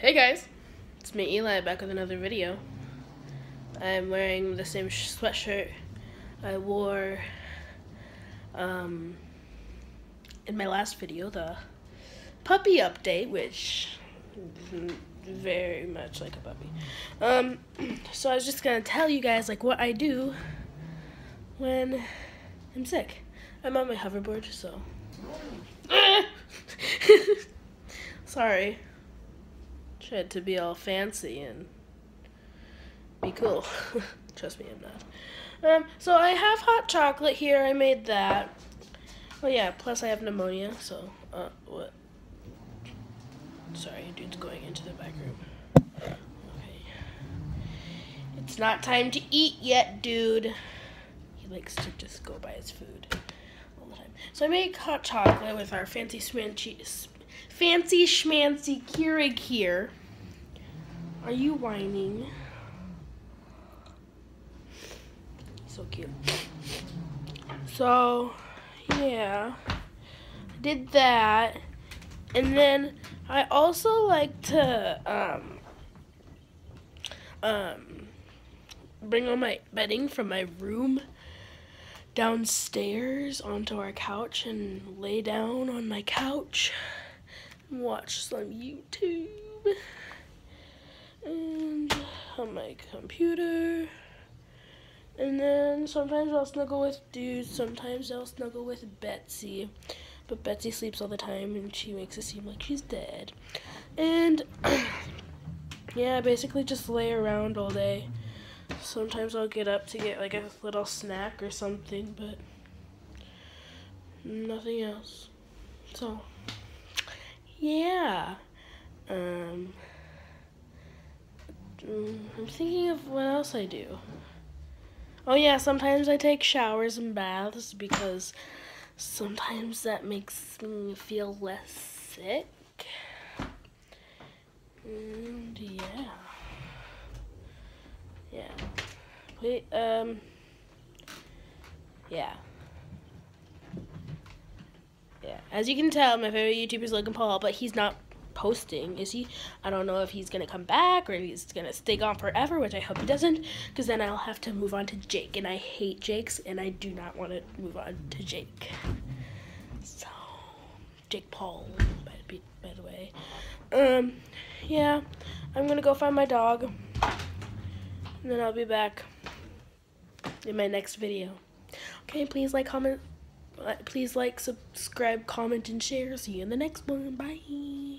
Hey guys, it's me Eli back with another video. I'm wearing the same sweatshirt I wore um, in my last video, the puppy update, which very much like a puppy. Um, so I was just gonna tell you guys like what I do when I'm sick. I'm on my hoverboard, so sorry tried to be all fancy and be cool. Trust me, I'm not. Um, so I have hot chocolate here. I made that. Oh yeah, plus I have pneumonia, so, uh, what? Sorry, dude's going into the back room. Okay. It's not time to eat yet, dude. He likes to just go by his food all the time. So I make hot chocolate with our fancy schmancy, fancy schmancy Keurig here. Are you whining? So cute. So, yeah. I did that. And then I also like to um um bring all my bedding from my room downstairs onto our couch and lay down on my couch and watch some YouTube and on my computer. And then sometimes I'll snuggle with dudes, sometimes I'll snuggle with Betsy. But Betsy sleeps all the time and she makes it seem like she's dead. And yeah, I basically just lay around all day. Sometimes I'll get up to get like a little snack or something, but nothing else. So, yeah. Um, I'm thinking of what else I do. Oh yeah, sometimes I take showers and baths because sometimes that makes me feel less sick. And yeah. Yeah. Wait, um yeah. Yeah. As you can tell, my favorite YouTuber is Logan Paul, but he's not posting, is he? I don't know if he's gonna come back or he's gonna stay gone forever, which I hope he doesn't, because then I'll have to move on to Jake, and I hate Jake's, and I do not want to move on to Jake. So, Jake Paul, by, by the way. Um, yeah, I'm gonna go find my dog, and then I'll be back in my next video. Okay, please like, comment, please like, subscribe, comment, and share. See you in the next one. Bye.